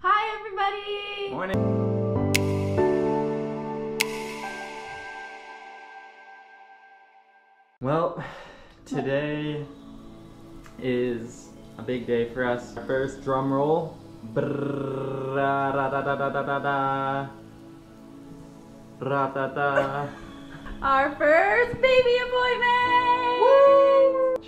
Hi, everybody. Morning. Well, today is a big day for us. Our First drum roll. Our first baby appointment.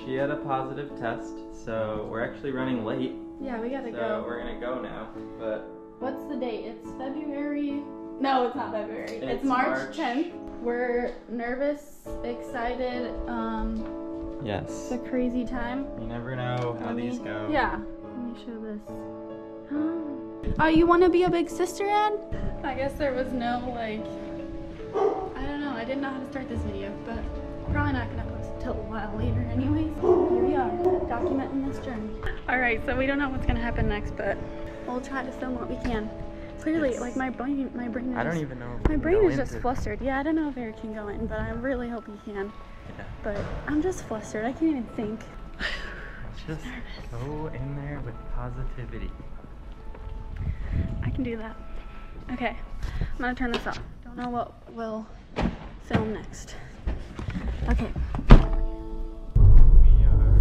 She had a positive test, so we're actually running late. Yeah, we gotta So go. we're gonna go now. But What's the date? It's February. No, it's not February. It's, It's March, March. 10th. We're nervous, excited. Um, yes, it's a crazy time. you never know how me- these go. Yeah. Let me show this. Oh, you want to be a big sister, Ed? I guess there was no like. I don't know. I didn't know how to start this video, but probably not gonna post it till a while later, anyways. Here we are, documenting this journey. All right, so we don't know what's gonna happen next, but we'll try to film what we can. Clearly, It's- like my brain, my brain is. I don't just- even know. if My brain is just into- flustered. Yeah, I don't know if Eric can go in, but I really hope he can. Yeah. But I'm just flustered. I can't even think. Just go in there with positivity. I can do that. Okay, I'm gonna turn this off. Don't know what we'll film next. Okay, We are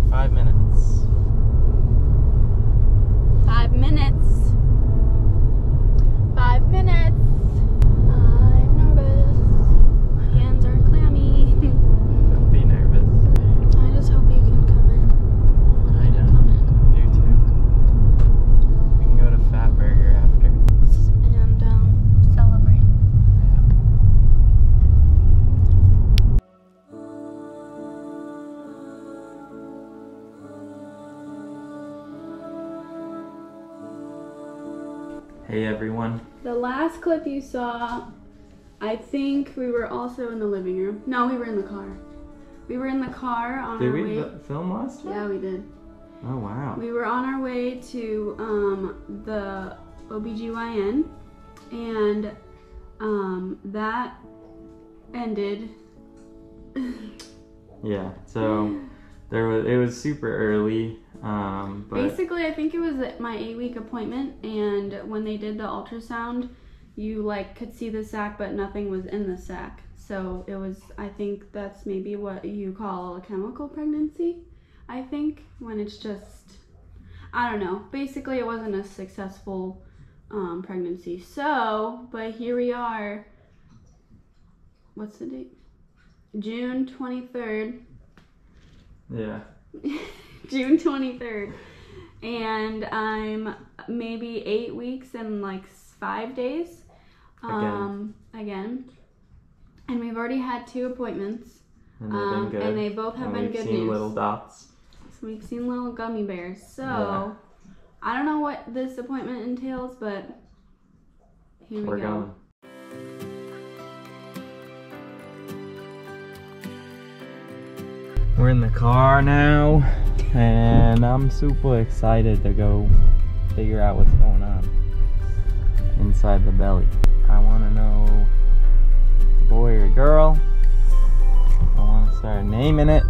five minutes. five minutes. Hey everyone. The last clip you saw, I think we were also in the living room. No, we were in the car. We were in the car on Did our we way. v- film last time? Yeah, we did. Oh wow. We were on our way to um, the OBGYN, and um, that ended. Yeah. So there was. It was super early. Um, but Basically, I think it was my eight week appointment, and when they did the ultrasound, you like could see the sac, but nothing was in the sac. So it was. I think that's maybe what you call a chemical pregnancy. I think when it's just, I don't know. Basically, it wasn't a successful um, pregnancy. So, but here we are. What's the date? June twenty third. Yeah. June 23rd. And I'm maybe eight weeks and like five days. Um, again. And we've already had two appointments. And they've Um, been good. and they both have And been we've good seen news. little dots. So we've seen little gummy bears. So Yeah. I don't know what this appointment entails, but here we We're go. going. We're in the car now, and I'm super excited to go figure out what's going on inside the belly. I want to know it's a boy or a girl. I want to start naming it. I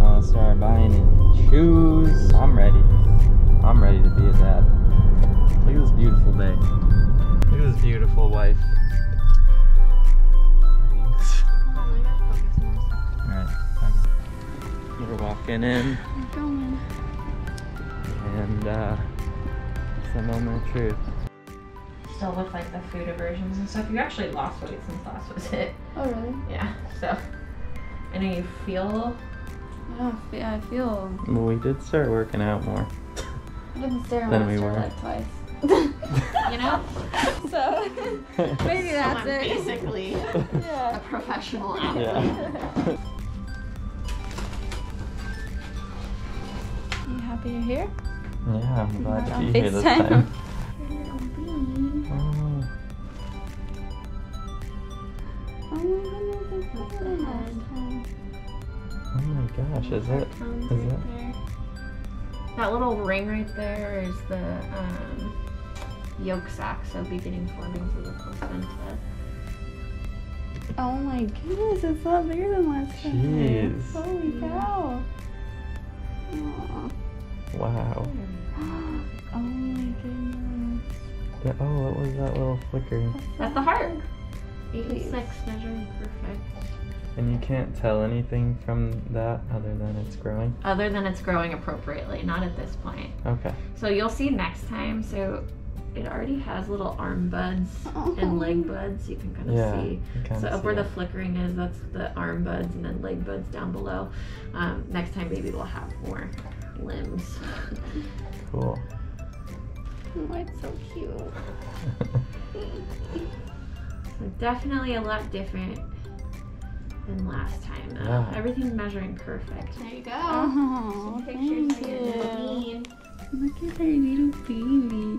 want to start buying it shoes. I'm ready. I'm ready to be a dad. Look at this beautiful day. Look at this beautiful wife. Okay. Walking in We're going. and uh it's the moment of truth. still with like the food aversions and stuff. You actually lost weight since last visit. Oh, really? Yeah. So I know you feel Yeah, I feel. Well, we did start working out more. I didn't stare Then we my were. like twice. you know so maybe that's someone it. basically Yeah. a professional athlete. yeah. Happy you're here? Yeah, I'm glad to be here this FaceTime. time. Oh Oh, my goodness, it's so nice. oh my gosh, is it? Comes right it? there. That little ring right there is the um, yolk sac, so beginning formings of the placenta. Oh my goodness, it's a lot bigger than last time. Jeez. Holy cow. Aw. Wow. Oh my Yeah, oh, what was that little flicker? That's the heart. 86 measuring perfect. And you can't tell anything from that other than it's growing? Other than it's growing appropriately, not at this point. Okay. So you'll see next time. So it already has little arm buds and leg buds. You can kind of Yeah. see. you So up see where the flickering is, that's the arm buds, and then leg buds down below. Um, next time, maybe we'll have more limbs. Cool. Oh, it's so cute. Definitely a lot different than last time. Though. Yeah. Everything's measuring perfect. There you go. Oh, Some pictures of your little you. Look at her little baby.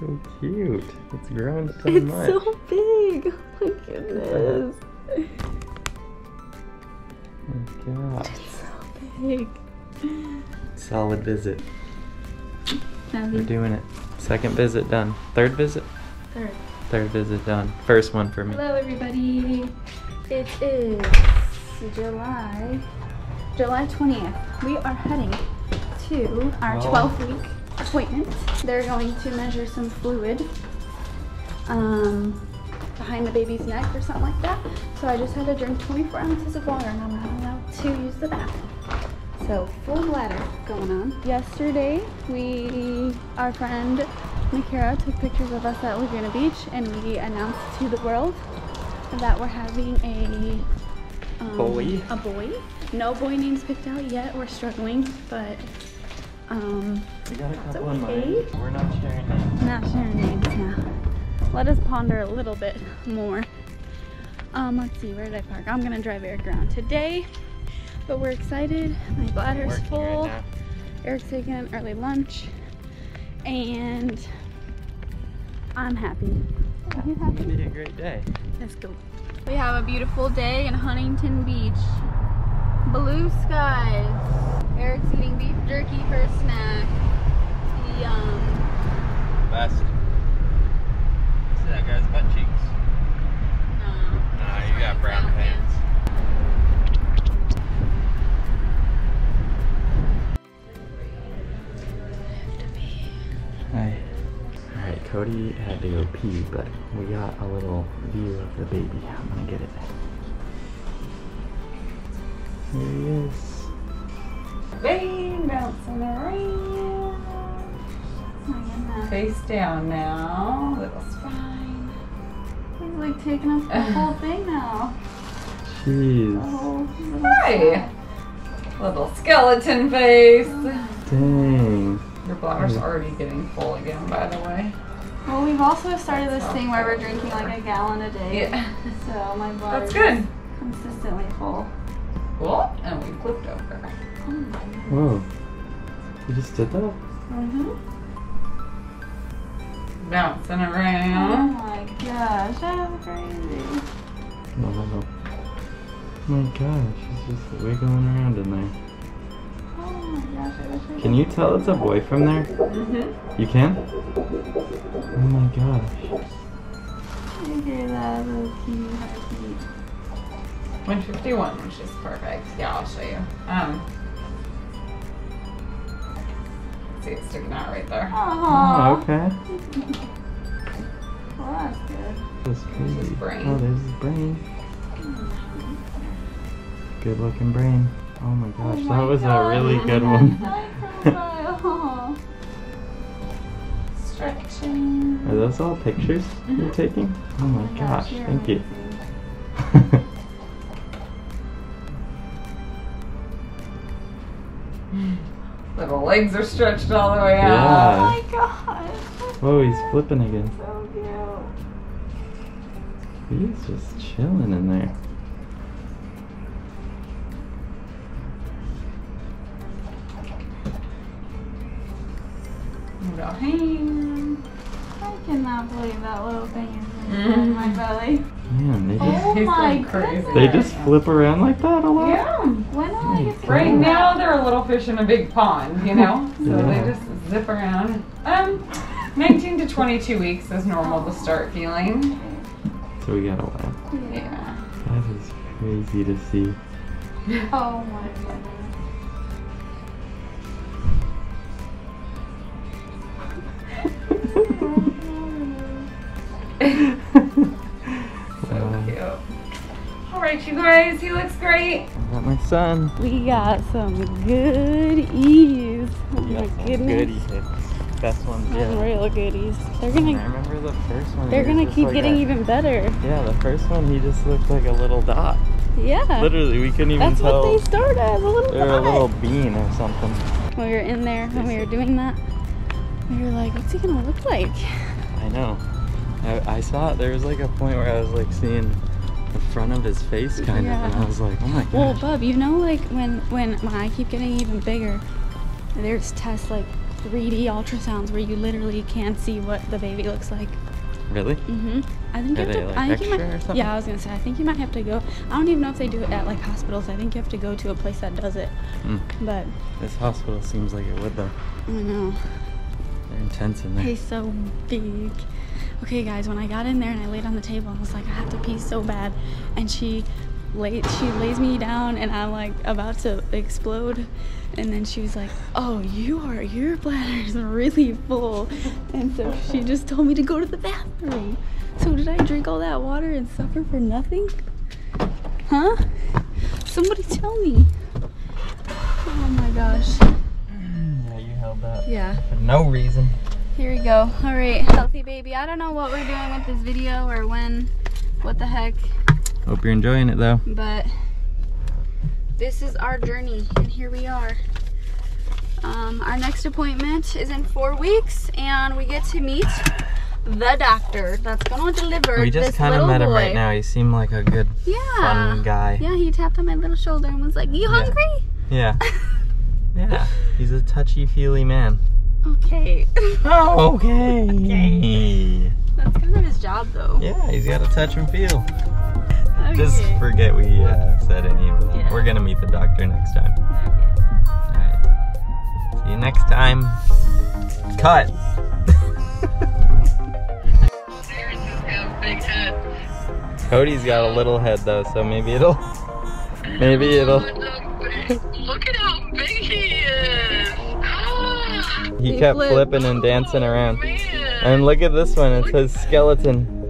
so cute. It's grown so It's much. so big. Oh my goodness. Oh my gosh. It's so big. Solid visit. We're doing it. Second visit done. Third visit? Third. Third visit done. First one for me. Hello, everybody. It is July, July 20th. We are heading to our Oh. 12th week appointment. They're going to measure some fluid um, behind the baby's neck or something like that. So I just had to drink 24 ounces of water and I'm not allowed to use the bathroom. So full bladder going on. Yesterday, we, our friend Makira took pictures of us at Laguna Beach and we announced to the world that we're having a um, Boy? A boy. No boy names picked out yet. We're struggling, but um, We got a couple in okay. mind. We're not sharing names. not sharing names now. Let us ponder a little bit more. Um, let's see, where did I park? I'm gonna drive Eric around today, but we're excited. My bladder's full. right. Eric's taking an early lunch, and I'm happy. Are you happy? gonna a great day. Let's go. We have a beautiful day in Huntington Beach. Blue skies. Eric's eating beef jerky for a snack. Yum. To go pee, but we got a little view of the baby. I'm gonna get it. Here he is. Rain bouncing around. My. Face down now. Little spine. He's like taking up the whole thing now. The Jeez. whole little Hi. Little skeleton face. Dang. Your bladder's already getting full again, by the way. Well, we've also started this thing where we're drinking like a gallon a day. Yeah. So my bladder's That's good. consistently full. Cool. And we flipped over. Whoa. You just did that? Mm-hmm. Bouncing around. Oh my gosh, that's crazy. No, no, no. Oh my gosh, she's just wiggling around in there. Can you tell it's a boy from there? Mm-hmm. You can? Oh my gosh. Look at that little cute heartbeat. 151, which is perfect. Yeah, I'll show you. Um, see, it's sticking out right there. Oh, okay. Well, that's good. That's crazy. his brain. Oh, there's his brain. Good looking brain. Oh my gosh, Oh that my was a really good one. Stretching. Are those all pictures mm-hmm. you're taking? Oh my oh gosh, you're thank you. amazing. Little legs are stretched all the way Oh out. Yeah. Oh my gosh. Whoa, he's flipping again. So cute. He's just chilling in there. Little hand. I cannot believe that little thing is inside my belly. Man, they just, Oh my crazy. they just flip around like that a lot? Yeah. When will I get Right now they're a little fish in a big pond, you know? So Yeah. they just zip around. Um, 19 to 22 weeks is normal to start feeling. So we got a while. Yeah. That is crazy to see. Oh my goodness. So cute. All right, you guys, he looks great. I Got my son. We got some goodies. Oh my Got goodness. goodies. Best ones Some yet. real goodies. They're gonna I remember the first one. they're gonna keep like getting a- even better. Yeah, the first one he just looked like a little dot. Yeah. Literally, we couldn't even That's tell. what they start as, a little they were a little bean or something. When we were in there, when we were doing that, we were like, what's he gonna look like? I know. I, I saw it. There was like a point where I was like seeing the front of his face kind of, and Yeah. I was like, oh my god. Well, Bub, you know, like when when my I keep getting even bigger, there's tests like 3D ultrasounds where you literally can't see what the baby looks like. really? Mm-hmm. I think Are you have to. like, I think you might. something? Yeah, I was gonna say. I think you might have to go. I don't even know if they do it at like hospitals. I think you have to go to a place that does it. Mm. But This hospital seems like it would though. I know. They're intense in there. He's so big. Okay, guys, when I got in there and I laid on the table, I was like, I have to pee so bad. And she laid, she lays me down, and I'm like about to explode. And then she was like, "Oh, you are your bladder is really full," and so she just told me to go to the bathroom. So did I drink all that water and suffer for nothing? Huh? Somebody tell me. Oh my gosh. Yeah, you held that Yeah. for no reason. Here we go. All right, healthy baby. I don't know what we're doing with this video or when, what the heck, Hope you're enjoying it though. but this is our journey, and here we are. Um, our next appointment is in four weeks, and we get to meet the doctor that's gonna deliver We just kind of met him right now. He seemed like a good, Yeah. fun guy. Yeah, he tapped on my little shoulder and was like, "You Yeah. hungry?" Yeah. Yeah. He's a touchy feely man. Okay. Oh, okay. that's kind of his job, though. Yeah, he's got to touch and feel. Okay. Just forget we uh, said any of that. Yeah. We're gonna meet the doctor next time. Okay. Alright. See you next time. Cut. Codi's got a little head though, so maybe it'll maybe it'll he He kept flipped. flipping and dancing around. And look at this one, it says skeleton.